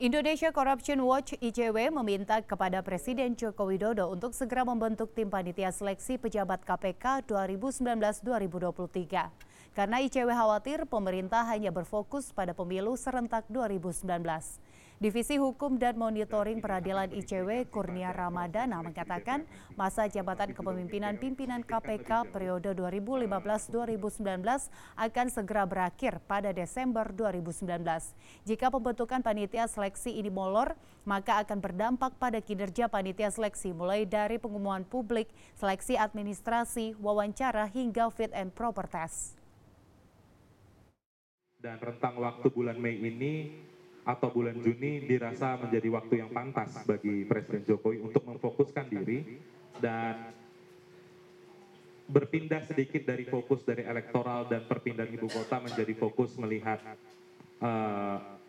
Indonesia Corruption Watch (ICW) meminta kepada Presiden Joko Widodo untuk segera membentuk tim panitia seleksi pejabat KPK 2019-2023. Karena ICW khawatir pemerintah hanya berfokus pada pemilu serentak 2019. Divisi Hukum dan Monitoring Peradilan ICW Kurnia Ramadana mengatakan masa jabatan kepemimpinan pimpinan KPK periode 2015-2019 akan segera berakhir pada Desember 2019. Jika pembentukan panitia seleksi ini molor, maka akan berdampak pada kinerja panitia seleksi mulai dari pengumuman publik, seleksi administrasi, wawancara hingga fit and proper test. Dan rentang waktu bulan Mei ini atau bulan Juni dirasa menjadi waktu yang pantas bagi Presiden Jokowi untuk memfokuskan diri dan berpindah sedikit dari fokus dari elektoral dan perpindahan ibu kota menjadi fokus melihat uh,